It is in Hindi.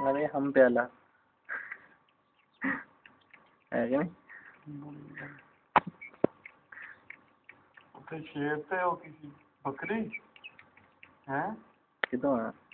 अरे हम प्याला। है कि नहीं शेर ਸ਼ੇਰ ਤੇ किसी बकरी? हैं? कितना तो है।